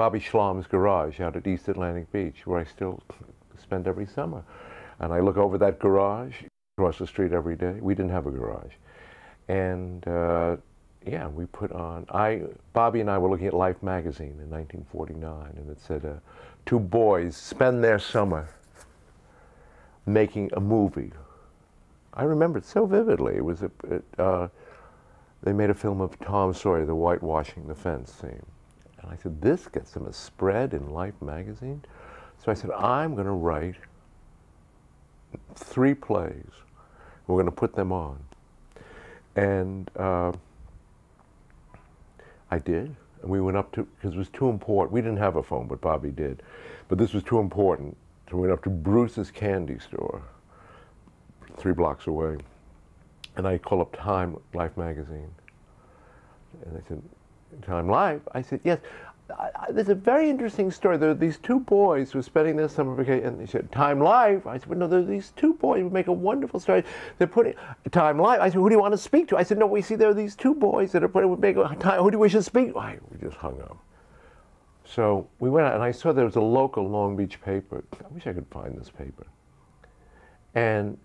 Bobby Schlamm's garage out at East Atlantic Beach, where I still spend every summer. And I look over that garage across the street every day. We didn't have a garage. And uh, yeah, we put on, I, Bobby and I were looking at Life magazine in 1949, and it said, uh, two boys spend their summer making a movie. I remember it so vividly. It was a, it, uh, they made a film of Tom Sawyer, the whitewashing the fence scene. I said, this gets them a spread in Life magazine. So I said, I'm going to write three plays. We're going to put them on. And uh, I did. And we went up to, because it was too important. We didn't have a phone, but Bobby did. But this was too important. So we went up to Bruce's candy store, three blocks away. And I called up Time Life magazine. And I said, Time Life? I said, yes. I, I, there's a very interesting story. There are these two boys who are spending their summer vacation, and they said, Time Live? I said, well, no, there are these two boys who make a wonderful story. They're putting Time Live. I said, who do you want to speak to? I said, no, we see there are these two boys that are putting, make a time, who do we should speak to? I, we just hung up. So we went out, and I saw there was a local Long Beach paper. I wish I could find this paper. And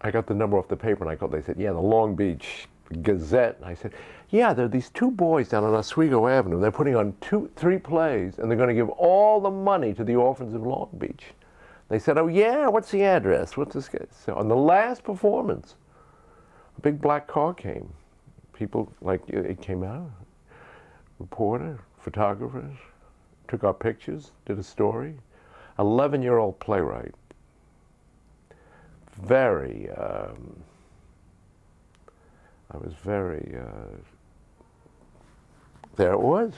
I got the number off the paper, and I called. They said, yeah, the Long Beach Gazette. And I said, yeah, there are these two boys down on Oswego Avenue. They're putting on two, three plays, and they're going to give all the money to the orphans of Long Beach. They said, oh, yeah, what's the address? What's this? So on the last performance, a big black car came. People, like, it came out, reporter, photographers, took our pictures, did a story. 11 year old playwright. Very, um, I was very, uh, there it was,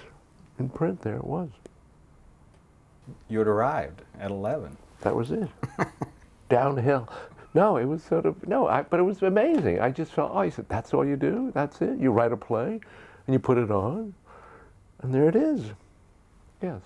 in print, there it was. You had arrived at 11. That was it. Downhill. No, it was sort of, no, I, but it was amazing. I just felt, oh, I said, that's all you do? That's it? You write a play and you put it on, and there it is. Yes.